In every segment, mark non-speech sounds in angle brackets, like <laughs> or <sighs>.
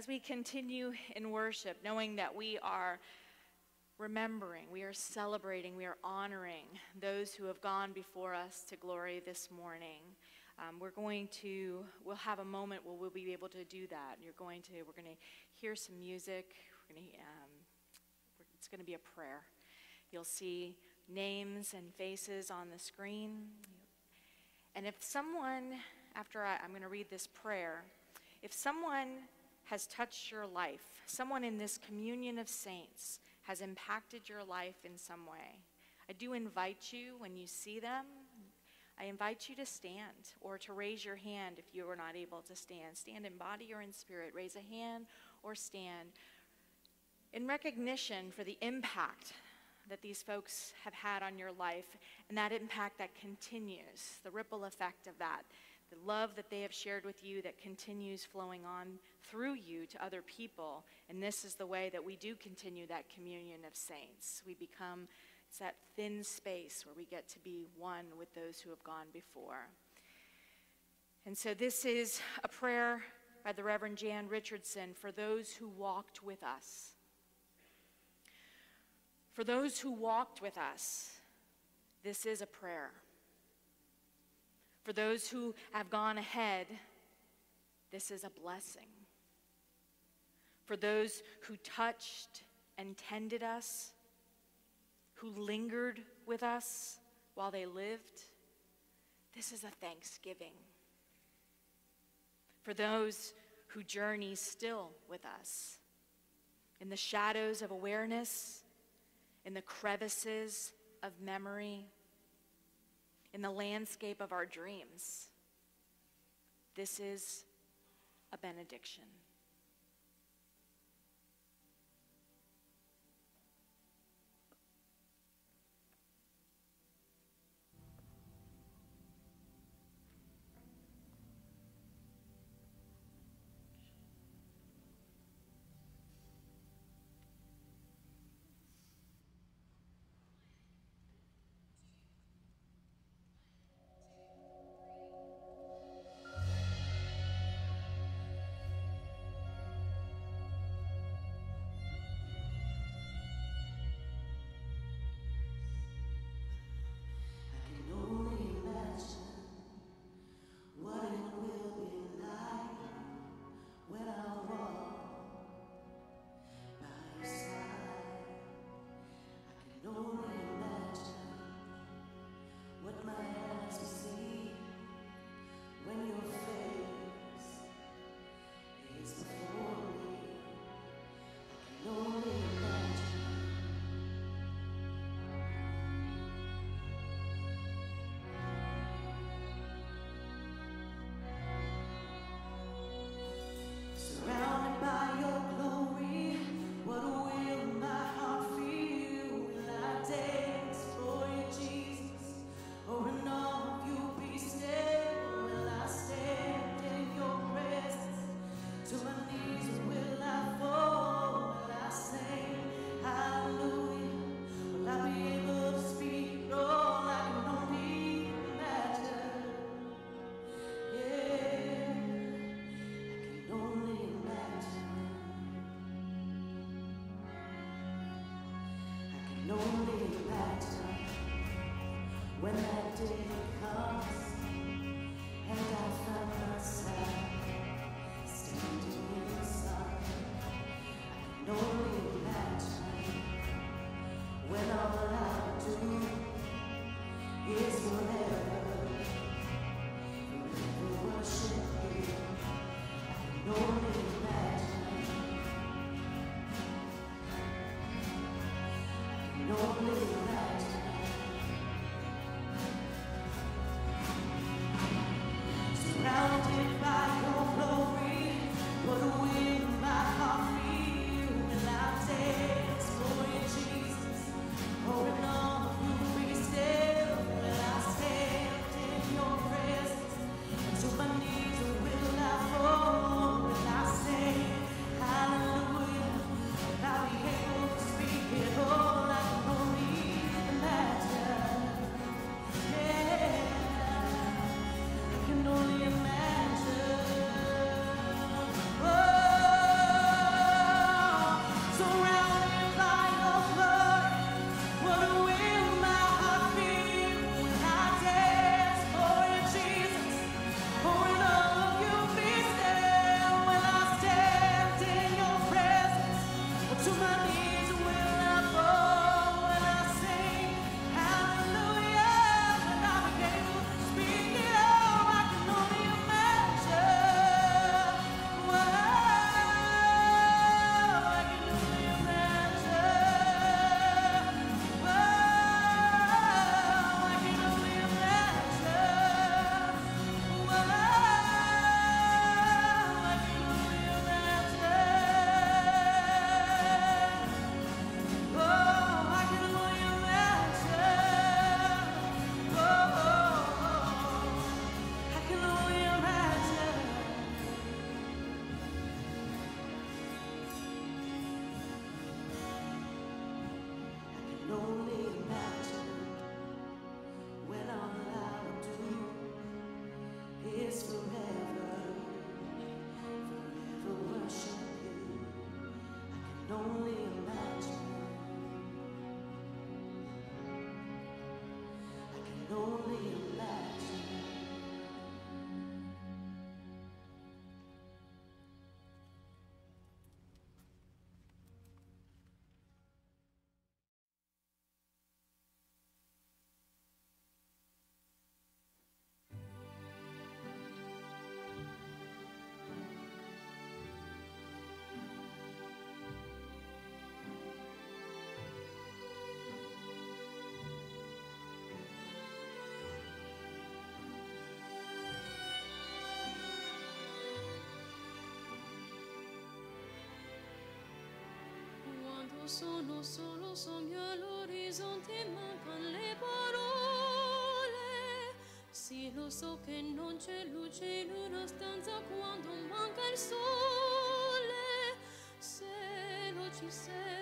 as we continue in worship, knowing that we are remembering, we are celebrating, we are honoring those who have gone before us to glory this morning. Um, we're going to, we'll have a moment where we'll be able to do that. You're going to, we're going to hear some music. We're going to, um, it's going to be a prayer. You'll see names and faces on the screen. And if someone, after I, I'm going to read this prayer, if someone has touched your life, someone in this communion of saints has impacted your life in some way, I do invite you when you see them, I invite you to stand or to raise your hand if you are not able to stand. Stand in body or in spirit. Raise a hand or stand in recognition for the impact that these folks have had on your life and that impact that continues, the ripple effect of that, the love that they have shared with you that continues flowing on through you to other people. And this is the way that we do continue that communion of saints. We become, it's that thin space where we get to be one with those who have gone before. And so this is a prayer by the Reverend Jan Richardson for those who walked with us. For those who walked with us, this is a prayer. For those who have gone ahead, this is a blessing. For those who touched and tended us, who lingered with us while they lived, this is a thanksgiving. For those who journey still with us, in the shadows of awareness, in the crevices of memory, in the landscape of our dreams. This is a benediction. sono solo sogni all'orizzonte, mancano le parole. Sì, lo so che non c'è luce in una stanza quando manca il sole. Se lo ci sei.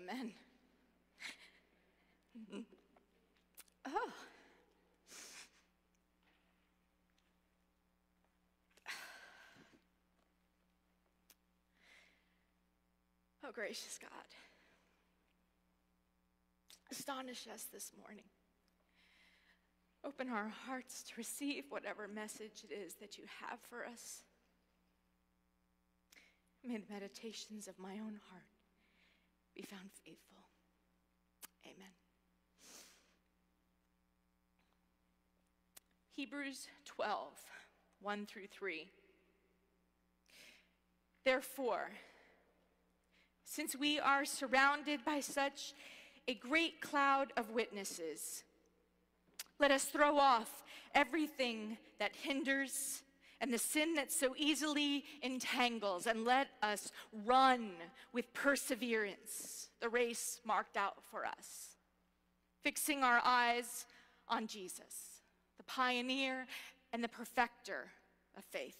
Amen. <laughs> oh. <sighs> Oh, gracious God, astonish us this morning. Open our hearts to receive whatever message it is that you have for us. May the meditations of my own heart be found faithful. Amen. Hebrews 12, 1 through 3. Therefore, since we are surrounded by such a great cloud of witnesses, let us throw off everything that hinders and the sin that so easily entangles, and let us run with perseverance the race marked out for us, fixing our eyes on Jesus, the pioneer and the perfecter of faith.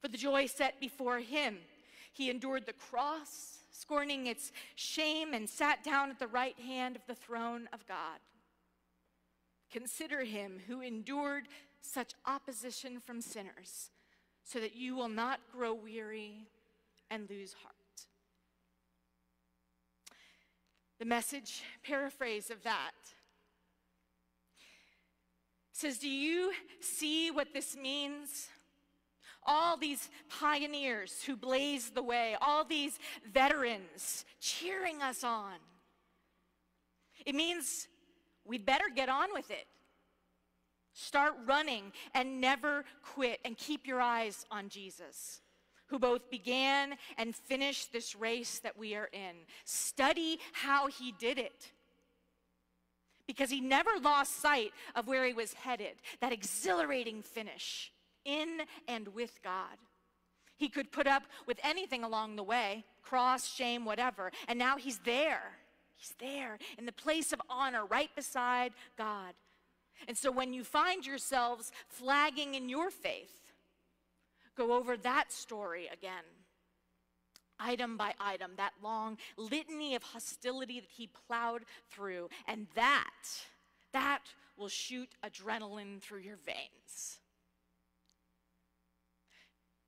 For the joy set before him, he endured the cross, scorning its shame, and sat down at the right hand of the throne of God. Consider him who endured such opposition from sinners, so that you will not grow weary and lose heart. The message paraphrase of that says, Do you see what this means? All these pioneers who blazed the way, all these veterans cheering us on. It means we'd better get on with it. Start running and never quit and keep your eyes on Jesus, who both began and finished this race that we are in. Study how he did it. Because he never lost sight of where he was headed, that exhilarating finish in and with God. He could put up with anything along the way cross, shame, whatever. And now he's there. He's there in the place of honor right beside God. And so when you find yourselves flagging in your faith, go over that story again. Item by item, that long litany of hostility that he plowed through. And that, that will shoot adrenaline through your veins.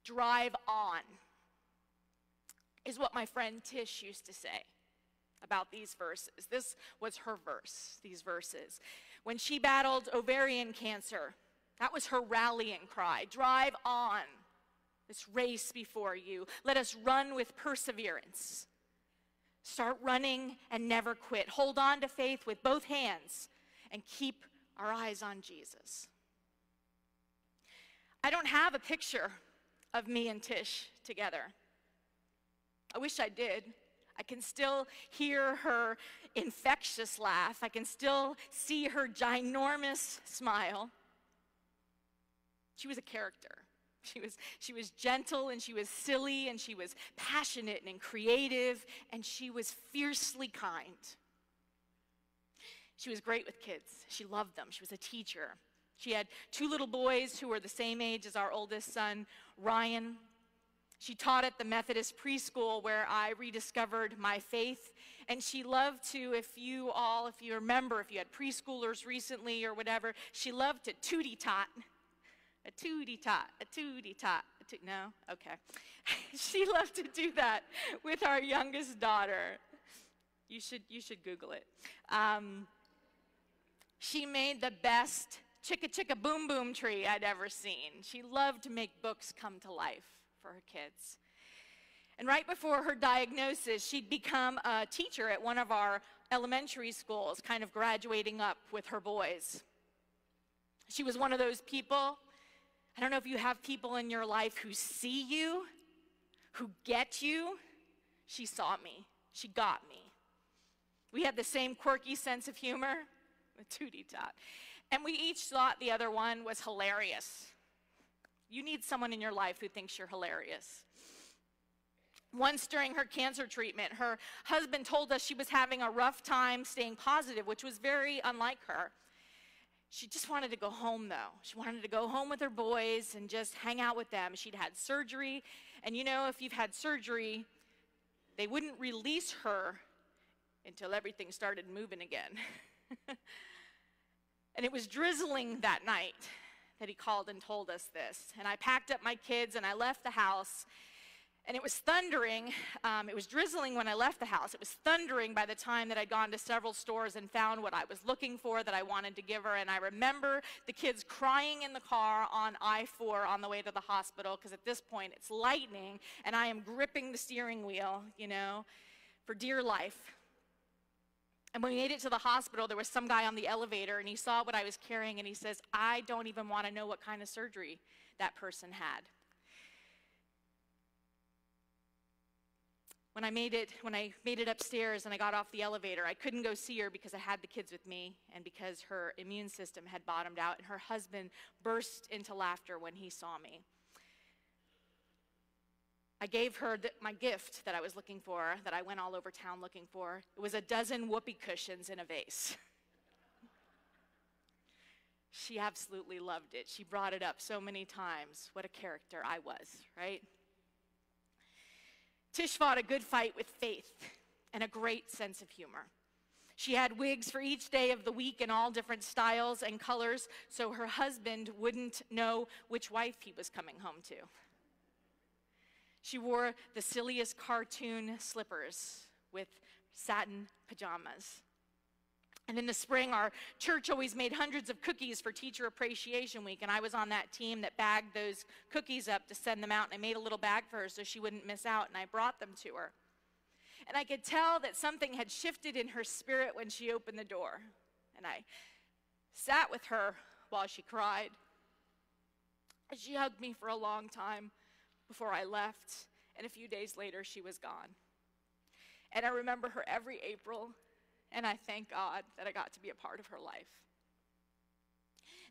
Drive on is what my friend Tish used to say about these verses. This was her verse, these verses when she battled ovarian cancer. That was her rallying cry drive on this race before you. Let us run with perseverance. Start running and never quit. Hold on to faith with both hands and keep our eyes on Jesus. I don't have a picture of me and Tish together. I wish I did. I can still hear her infectious laugh. I can still see her ginormous smile. She was a character. She was, she was gentle and she was silly and she was passionate and creative and she was fiercely kind. She was great with kids. She loved them. She was a teacher. She had two little boys who were the same age as our oldest son, Ryan. She taught at the Methodist preschool where I rediscovered my faith. And she loved to, if you all, if you remember, if you had preschoolers recently or whatever, she loved to tootie tot. A tootie tot, a tootie tot. A toot- no? Okay. <laughs> she loved to do that with our youngest daughter. You should, you should Google it. Um, she made the best chicka chicka boom boom tree I'd ever seen. She loved to make books come to life for her kids. And right before her diagnosis, she'd become a teacher at one of our elementary schools, kind of graduating up with her boys. She was one of those people. I don't know if you have people in your life who see you, who get you. She saw me, she got me. We had the same quirky sense of humor, <laughs> a tootie tot. And we each thought the other one was hilarious. You need someone in your life who thinks you're hilarious. Once during her cancer treatment, her husband told us she was having a rough time staying positive, which was very unlike her. She just wanted to go home, though. She wanted to go home with her boys and just hang out with them. She'd had surgery, and you know, if you've had surgery, they wouldn't release her until everything started moving again. <laughs> and it was drizzling that night that he called and told us this. And I packed up my kids and I left the house. And it was thundering. Um, it was drizzling when I left the house. It was thundering by the time that I'd gone to several stores and found what I was looking for that I wanted to give her. And I remember the kids crying in the car on I 4 on the way to the hospital because at this point it's lightning and I am gripping the steering wheel, you know, for dear life. And when we made it to the hospital, there was some guy on the elevator and he saw what I was carrying and he says, I don't even want to know what kind of surgery that person had. When I made it, when I made it upstairs and I got off the elevator, I couldn't go see her because I had the kids with me and because her immune system had bottomed out and her husband burst into laughter when he saw me. I gave her the, my gift that I was looking for, that I went all over town looking for. It was a dozen whoopee cushions in a vase. <laughs> she absolutely loved it. She brought it up so many times. What a character I was, right? Tish fought a good fight with faith and a great sense of humor. She had wigs for each day of the week in all different styles and colors so her husband wouldn't know which wife he was coming home to. She wore the silliest cartoon slippers with satin pajamas. And in the spring, our church always made hundreds of cookies for Teacher Appreciation Week, and I was on that team that bagged those cookies up to send them out. And I made a little bag for her so she wouldn't miss out, and I brought them to her. And I could tell that something had shifted in her spirit when she opened the door. And I sat with her while she cried. And she hugged me for a long time before I left, and a few days later, she was gone. And I remember her every April, and I thank God that I got to be a part of her life.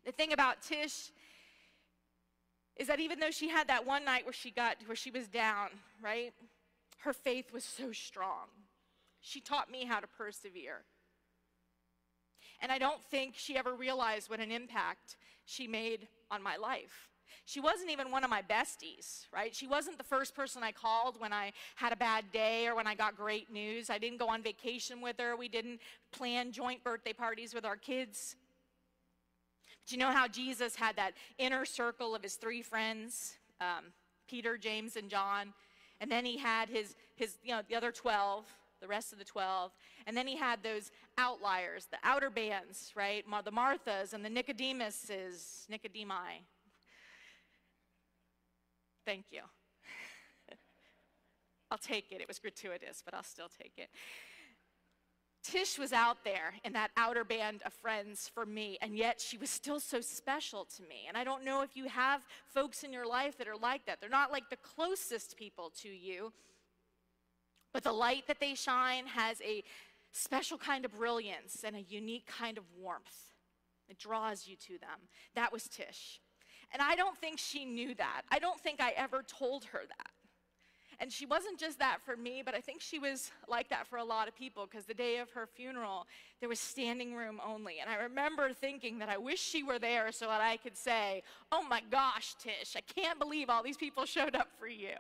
The thing about Tish is that even though she had that one night where she got where she was down, right? Her faith was so strong. She taught me how to persevere. And I don't think she ever realized what an impact she made on my life. She wasn't even one of my besties, right? She wasn't the first person I called when I had a bad day or when I got great news. I didn't go on vacation with her. We didn't plan joint birthday parties with our kids. But you know how Jesus had that inner circle of his three friends um, Peter, James, and John. And then he had his, his, you know, the other 12, the rest of the 12. And then he had those outliers, the outer bands, right? The Marthas and the Nicodemuses, Nicodemi, Thank you. <laughs> I'll take it. It was gratuitous, but I'll still take it. Tish was out there in that outer band of friends for me, and yet she was still so special to me. And I don't know if you have folks in your life that are like that. They're not like the closest people to you, but the light that they shine has a special kind of brilliance and a unique kind of warmth. It draws you to them. That was Tish. And I don't think she knew that. I don't think I ever told her that. And she wasn't just that for me, but I think she was like that for a lot of people because the day of her funeral, there was standing room only. And I remember thinking that I wish she were there so that I could say, Oh my gosh, Tish, I can't believe all these people showed up for you.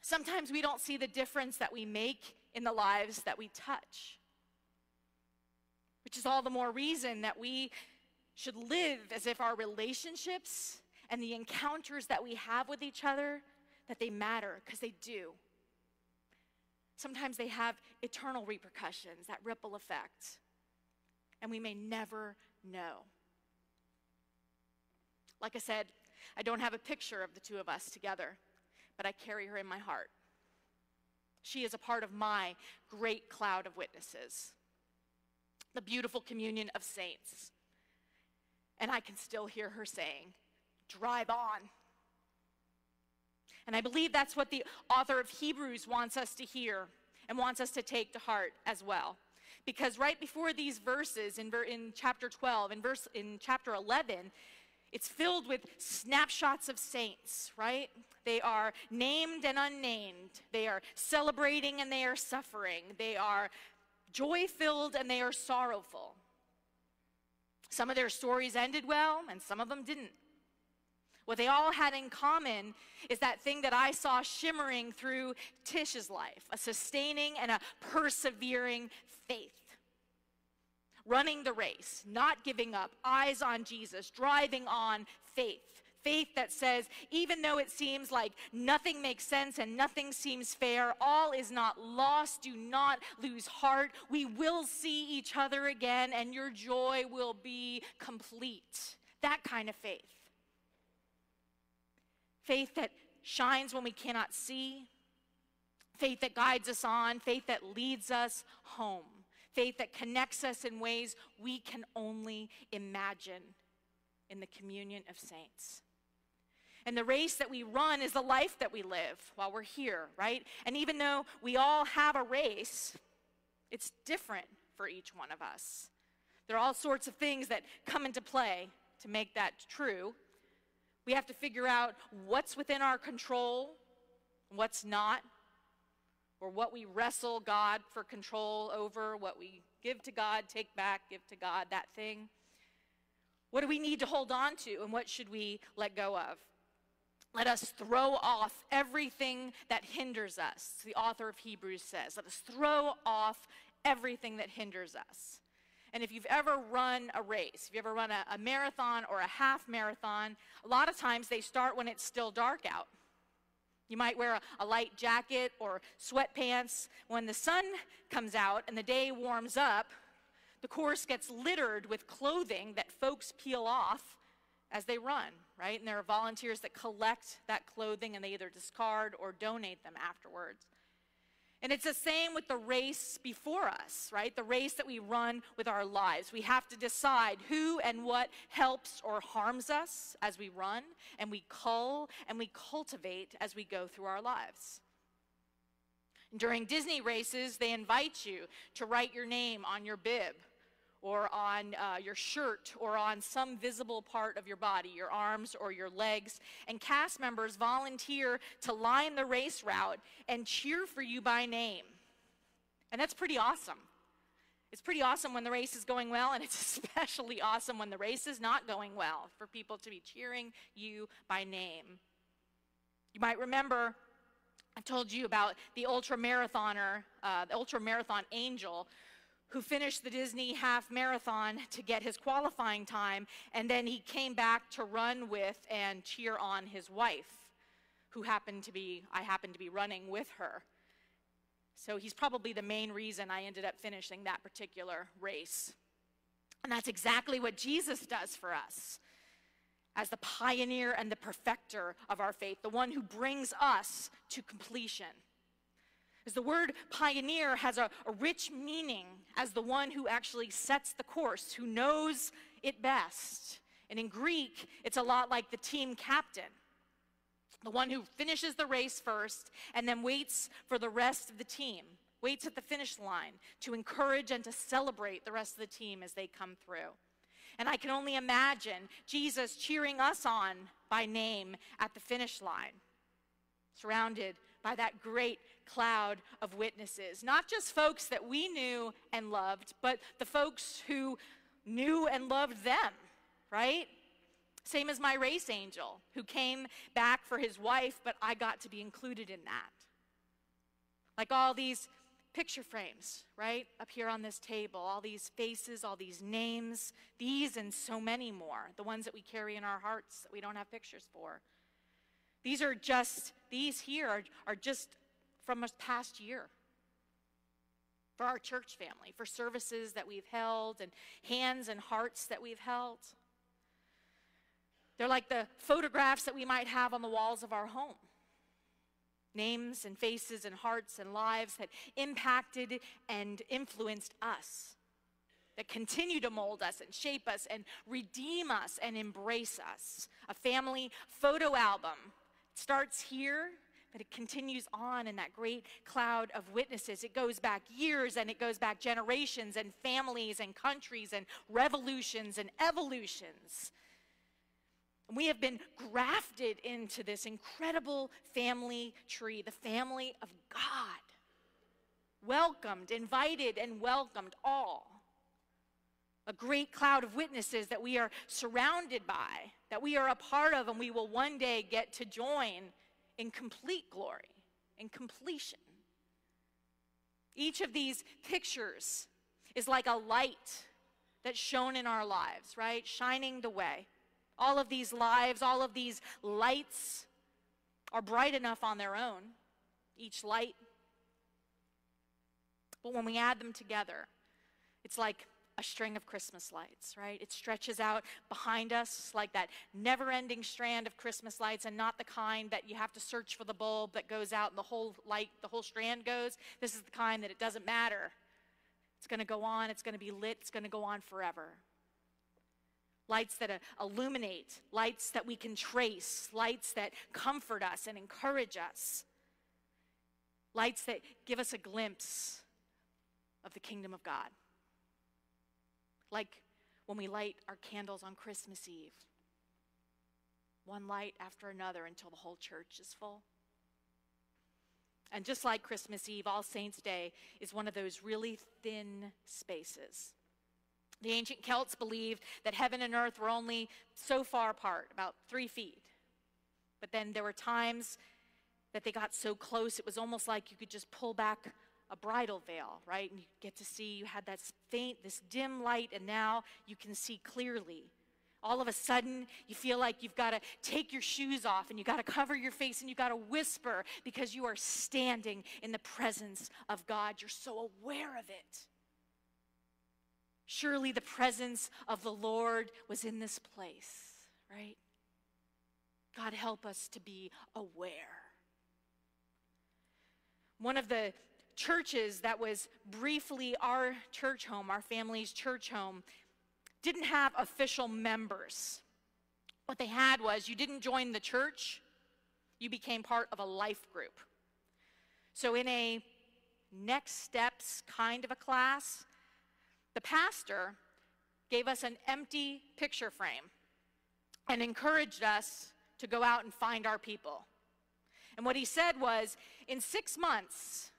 Sometimes we don't see the difference that we make in the lives that we touch, which is all the more reason that we should live as if our relationships and the encounters that we have with each other that they matter because they do. Sometimes they have eternal repercussions that ripple effect and we may never know. Like i said i don't have a picture of the two of us together but i carry her in my heart. She is a part of my great cloud of witnesses. The beautiful communion of saints and I can still hear her saying, Drive on. And I believe that's what the author of Hebrews wants us to hear and wants us to take to heart as well. Because right before these verses in, in chapter 12, in, verse, in chapter 11, it's filled with snapshots of saints, right? They are named and unnamed. They are celebrating and they are suffering. They are joy filled and they are sorrowful. Some of their stories ended well, and some of them didn't. What they all had in common is that thing that I saw shimmering through Tish's life a sustaining and a persevering faith. Running the race, not giving up, eyes on Jesus, driving on faith. Faith that says, even though it seems like nothing makes sense and nothing seems fair, all is not lost. Do not lose heart. We will see each other again and your joy will be complete. That kind of faith. Faith that shines when we cannot see. Faith that guides us on. Faith that leads us home. Faith that connects us in ways we can only imagine in the communion of saints. And the race that we run is the life that we live while we're here, right? And even though we all have a race, it's different for each one of us. There are all sorts of things that come into play to make that true. We have to figure out what's within our control, what's not, or what we wrestle God for control over, what we give to God, take back, give to God, that thing. What do we need to hold on to, and what should we let go of? Let us throw off everything that hinders us, the author of Hebrews says. Let us throw off everything that hinders us. And if you've ever run a race, if you ever run a, a, marathon or a half marathon, a lot of times they start when it's still dark out. You might wear a, a light jacket or sweatpants. When the sun comes out and the day warms up, the course gets littered with clothing that folks peel off as they run, right? And there are volunteers that collect that clothing and they either discard or donate them afterwards. And it's the same with the race before us, right? The race that we run with our lives. We have to decide who and what helps or harms us as we run, and we cull and we cultivate as we go through our lives. During Disney races, they invite you to write your name on your bib or on uh, your shirt or on some visible part of your body, your arms or your legs. And cast members volunteer to line the race route and cheer for you by name. And that's pretty awesome. It's pretty awesome when the race is going well, and it's <laughs> especially awesome when the race is not going well for people to be cheering you by name. You might remember I told you about the ultra marathoner, uh, the ultra marathon angel, who finished the Disney half marathon to get his qualifying time, and then he came back to run with and cheer on his wife, who happened to be, I happened to be running with her. So he's probably the main reason I ended up finishing that particular race. And that's exactly what Jesus does for us as the pioneer and the perfecter of our faith, the one who brings us to completion is the word pioneer has a, a rich meaning as the one who actually sets the course, who knows it best. And in Greek, it's a lot like the team captain, the one who finishes the race first and then waits for the rest of the team, waits at the finish line to encourage and to celebrate the rest of the team as they come through. And I can only imagine Jesus cheering us on by name at the finish line, surrounded by that great cloud of witnesses. Not just folks that we knew and loved, but the folks who knew and loved them, right? Same as my race angel who came back for his wife, but I got to be included in that. Like all these picture frames, right? Up here on this table, all these faces, all these names, these and so many more, the ones that we carry in our hearts that we don't have pictures for. These are just, these here are, are just from a past year for our church family, for services that we've held and hands and hearts that we've held. They're like the photographs that we might have on the walls of our home. Names and faces and hearts and lives that impacted and influenced us, that continue to mold us and shape us and redeem us and embrace us. A family photo album starts here, but it continues on in that great cloud of witnesses. It goes back years and it goes back generations and families and countries and revolutions and evolutions. We have been grafted into this incredible family tree, the family of God. Welcomed, invited, and welcomed all. A great cloud of witnesses that we are surrounded by that we are a part of and we will one day get to join in complete glory, in completion. Each of these pictures is like a light that's shown in our lives, right? Shining the way. All of these lives, all of these lights are bright enough on their own, each light. But when we add them together, it's like a string of Christmas lights, right? It stretches out behind us like that never ending strand of Christmas lights, and not the kind that you have to search for the bulb that goes out and the whole light, the whole strand goes. This is the kind that it doesn't matter. It's going to go on, it's going to be lit, it's going to go on forever. Lights that uh, illuminate, lights that we can trace, lights that comfort us and encourage us, lights that give us a glimpse of the kingdom of God like when we light our candles on Christmas Eve. One light after another until the whole church is full. And just like Christmas Eve, All Saints' Day is one of those really thin spaces. The ancient Celts believed that heaven and earth were only so far apart, about three feet. But then there were times that they got so close, it was almost like you could just pull back a bridal veil, right? And you get to see, you had that faint, this dim light, and now you can see clearly. All of a sudden, you feel like you've got to take your shoes off and you've got to cover your face and you've got to whisper because you are standing in the presence of God. You're so aware of it. Surely the presence of the Lord was in this place, right? God, help us to be aware. One of the churches that was briefly our church home, our family's church home, didn't have official members. What they had was you didn't join the church, you became part of a life group. So, in a next steps kind of a class, the pastor gave us an empty picture frame and encouraged us to go out and find our people. And what he said was, in six months,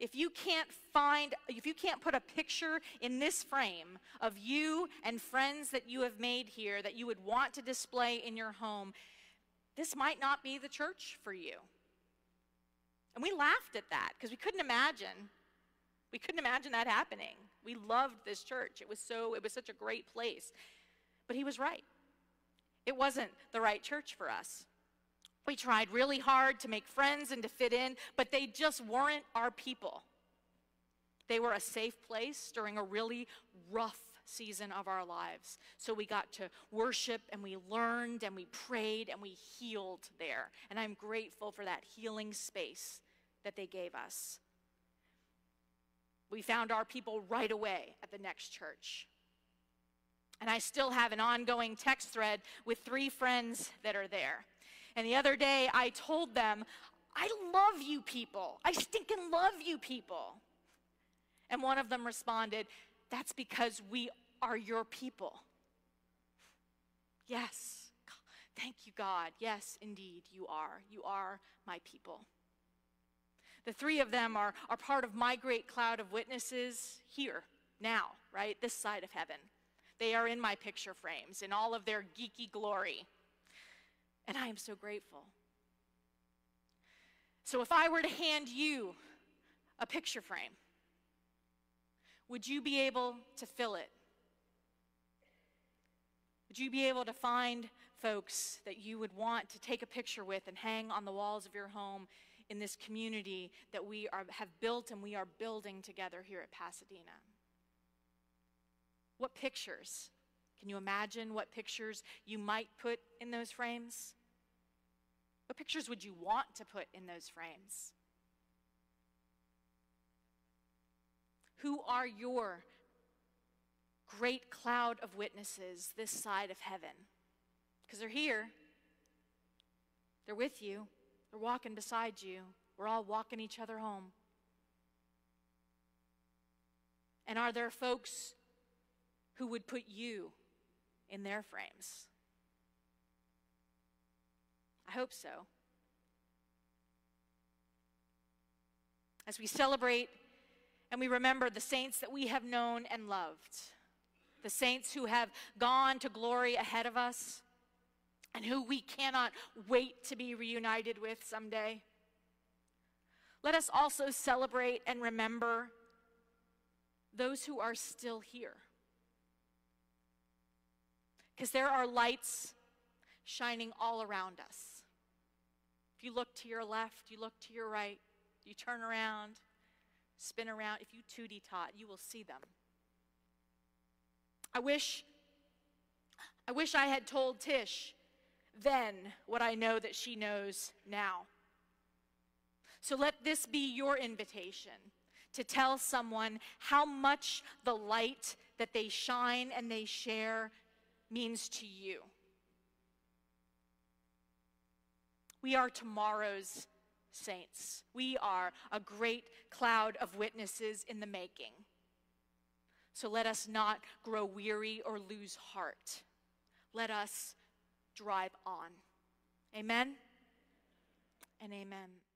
if you can't find, if you can't put a picture in this frame of you and friends that you have made here that you would want to display in your home, this might not be the church for you. And we laughed at that because we couldn't imagine. We couldn't imagine that happening. We loved this church. It was so it was such a great place. But he was right. It wasn't the right church for us. We tried really hard to make friends and to fit in, but they just weren't our people. They were a safe place during a really rough season of our lives. So we got to worship and we learned and we prayed and we healed there. And I'm grateful for that healing space that they gave us. We found our people right away at the next church. And I still have an ongoing text thread with three friends that are there. And the other day I told them, I love you people. I stinking love you people. And one of them responded, That's because we are your people. Yes. Thank you, God. Yes, indeed, you are. You are my people. The three of them are, are part of my great cloud of witnesses here, now, right? This side of heaven. They are in my picture frames in all of their geeky glory. And I am so grateful. So, if I were to hand you a picture frame, would you be able to fill it? Would you be able to find folks that you would want to take a picture with and hang on the walls of your home in this community that we are, have built and we are building together here at Pasadena? What pictures? Can you imagine what pictures you might put in those frames? What pictures would you want to put in those frames? Who are your great cloud of witnesses this side of heaven? Because they're here, they're with you, they're walking beside you. We're all walking each other home. And are there folks who would put you in their frames? I hope so. As we celebrate and we remember the saints that we have known and loved, the saints who have gone to glory ahead of us, and who we cannot wait to be reunited with someday. Let us also celebrate and remember those who are still here. Because there are lights shining all around us. If you look to your left, you look to your right, you turn around, spin around, if you 2D tot, you will see them. I wish I wish I had told Tish then what I know that she knows now. So let this be your invitation to tell someone how much the light that they shine and they share means to you. We are tomorrow's saints. We are a great cloud of witnesses in the making. So let us not grow weary or lose heart. Let us drive on. Amen and amen.